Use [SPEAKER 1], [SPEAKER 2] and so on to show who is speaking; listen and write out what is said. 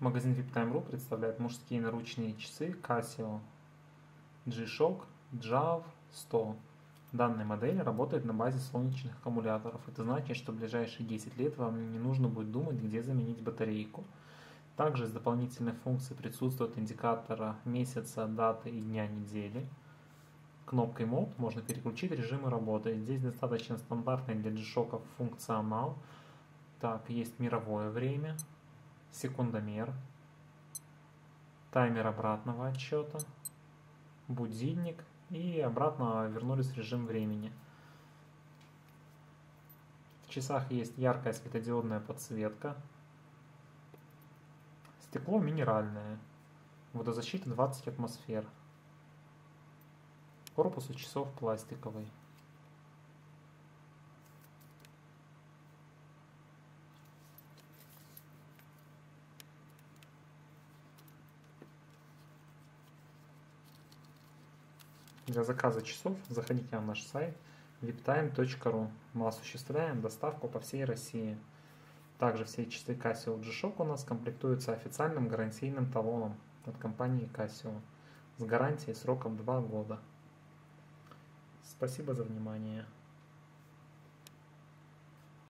[SPEAKER 1] Магазин VIPTime.ru представляет мужские наручные часы Casio G-Shock JAV 100. Данная модель работает на базе солнечных аккумуляторов. Это значит, что в ближайшие 10 лет вам не нужно будет думать, где заменить батарейку. Также из дополнительных функций присутствует индикатор месяца, даты и дня недели. Кнопкой мод можно переключить режимы работы. Здесь достаточно стандартный для G-Shock функционал. Так, есть мировое время, секундомер, таймер обратного отсчета, будильник и обратно вернулись в режим времени. В часах есть яркая светодиодная подсветка. Стекло минеральное. Водозащита 20 атмосфер. Корпус у часов пластиковый. Для заказа часов заходите на наш сайт viptime.ru. Мы осуществляем доставку по всей России. Также все часы Casio G-Shock у нас комплектуются официальным гарантийным талоном от компании Casio с гарантией сроком 2 года. Спасибо за внимание.